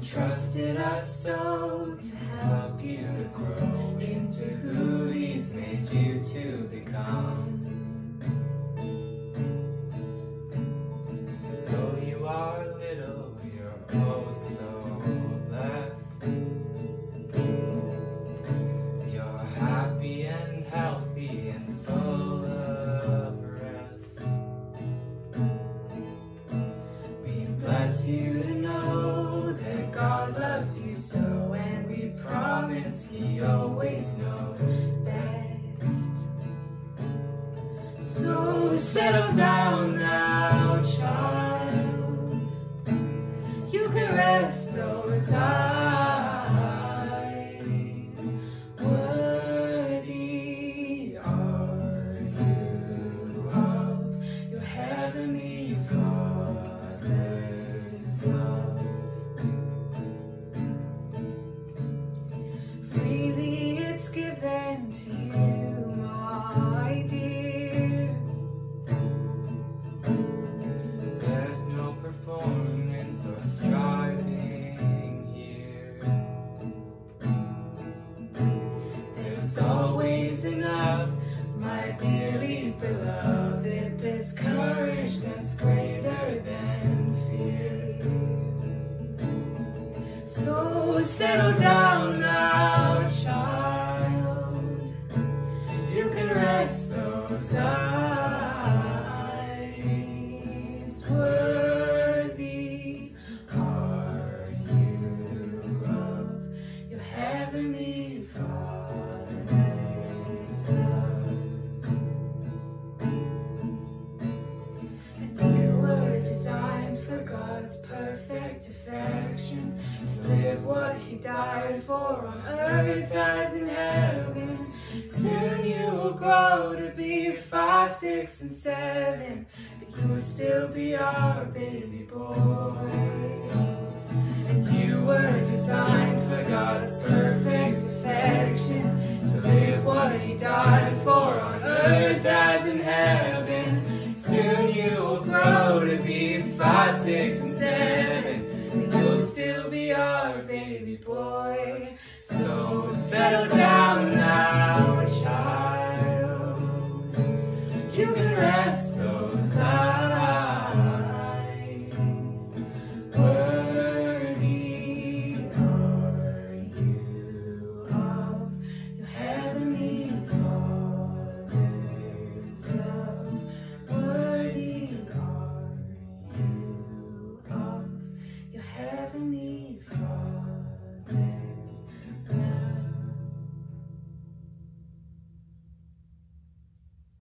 Trusted us so to help you to grow into who He's made you to become. Though you are little, you're oh so blessed. You're happy and healthy and full of rest. We bless you to know. God loves you so, and we promise He always knows best. So settle down now, enough, my dearly beloved. There's courage that's greater than fear. So settle down now, child. You can rest those eyes. Worthy are you of your heavenly Father's perfect affection to live what He died for on earth as in heaven. Soon you will grow to be five, six, and seven, but you will still be our baby boy. And you were designed for God's perfect affection to live what He died for on earth as in heaven. Boy. So settle down.